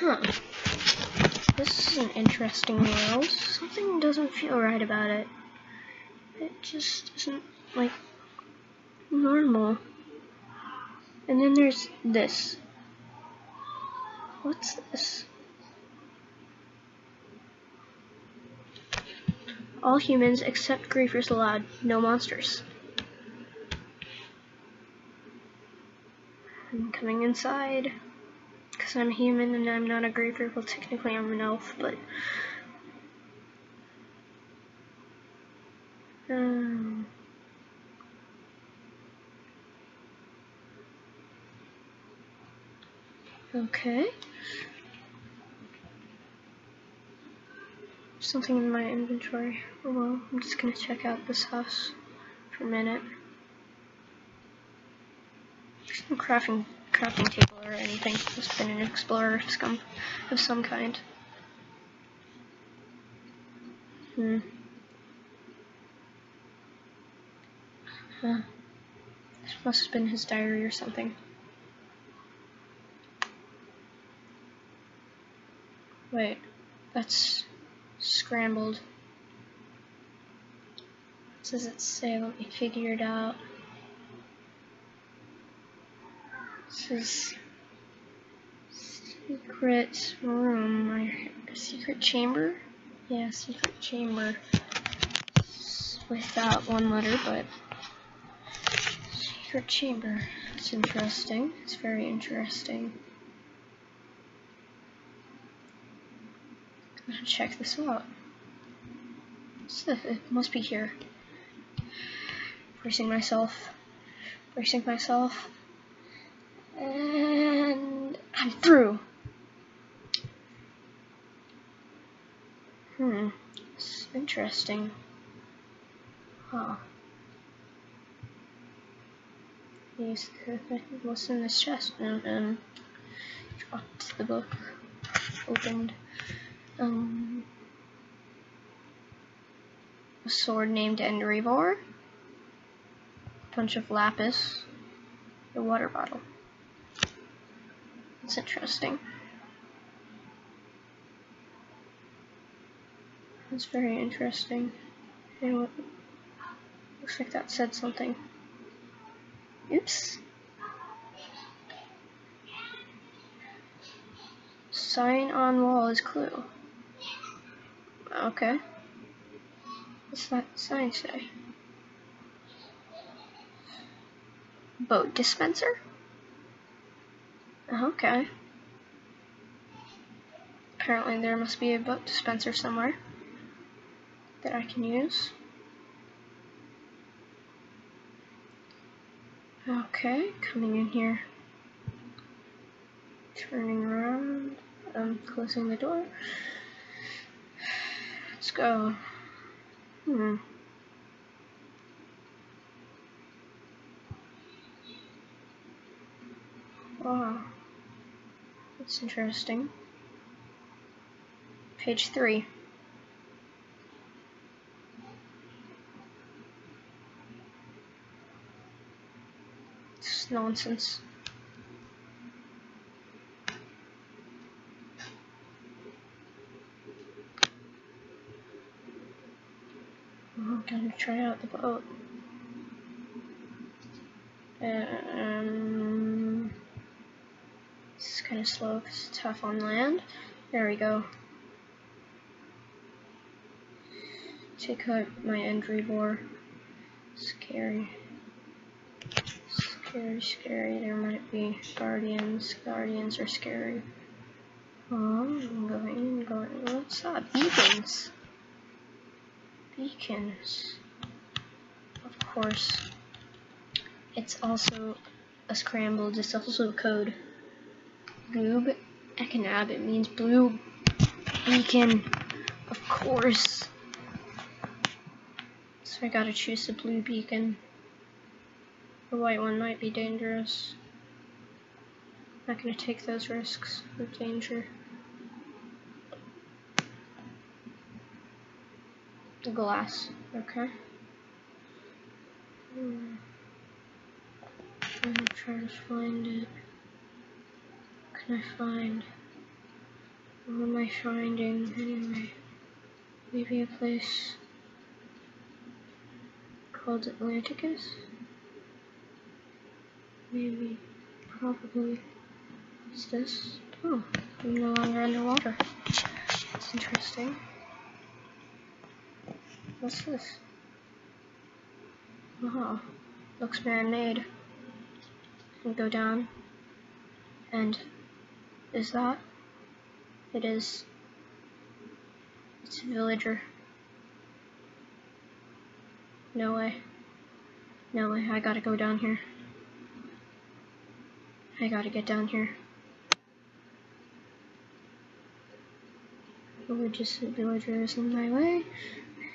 Huh. This is an interesting world. Something doesn't feel right about it. It just isn't, like, normal. And then there's this. What's this? All humans except griefers allowed, no monsters. I'm coming inside because I'm human and I'm not a griefer. Well, technically I'm an elf, but um, okay. Something in my inventory. Oh well, I'm just gonna check out this house for a minute. No crafting crafting table or anything. It's been an explorer some of some kind. Hmm. Huh. This must have been his diary or something. Wait, that's scrambled. What does it say? Let me figure it out. This is secret room, my secret chamber. Yeah, secret chamber. Without one letter, but secret chamber. It's interesting. It's very interesting. I'm gonna check this out. It must be here. Bracing myself. Bracing myself. I'm through. Hmm. It's interesting. Huh. The what's in this chest and um dropped the book. Opened. Um, a sword named Endrivor, a bunch of lapis, a water bottle. That's interesting. That's very interesting. And what, looks like that said something. Oops. Sign on wall is clue. Okay. What's that sign say? Boat dispenser? Okay. Apparently there must be a boat dispenser somewhere that I can use. Okay, coming in here. Turning around. I'm closing the door. Let's go. Hmm. Wow. That's interesting. Page three. It's nonsense. I'm gonna try out the boat. Um, kind of slow it's tough on land. There we go. Take out my Endrivor. Scary. Scary, scary. There might be guardians. Guardians are scary. Oh, I'm going, going. What's that? Beacons beacons. Of course, it's also a scrambled, it's also a code. Goob Ekanab, it means blue beacon, of course. So I gotta choose the blue beacon. The white one might be dangerous. I'm Not gonna take those risks with danger. The glass. Okay. Hmm. I'm gonna try to find it. Can I find? What am I finding anyway? Maybe a place called Atlanticus? Maybe, probably. What's this? Oh, I'm no longer underwater. That's interesting. What's this? Oh, looks man-made. Go down. And is that? It is. It's a villager. No way. No way, I gotta go down here. I gotta get down here. Religious villager is in my way.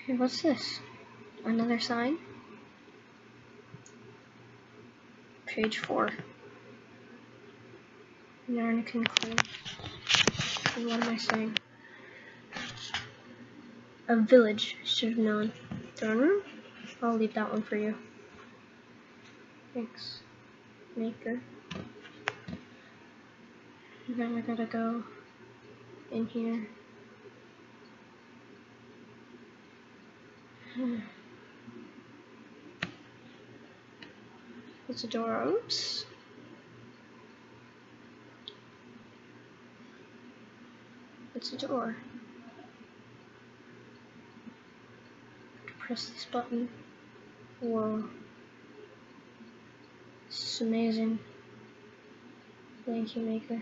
Hey, what's this? Another sign? Page 4. Narnican Clue. What am I saying? A village should have known. I'll leave that one for you. Thanks, maker. Then I gotta go in here. It's a door. Oops. It's a door. Press this button. Whoa. This is amazing. Thank you, Maker.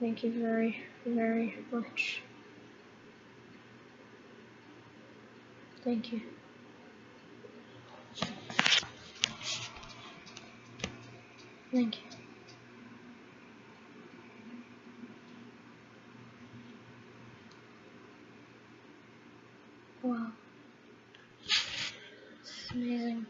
Thank you very, very much. Thank you. Thank you. Wow. It's amazing.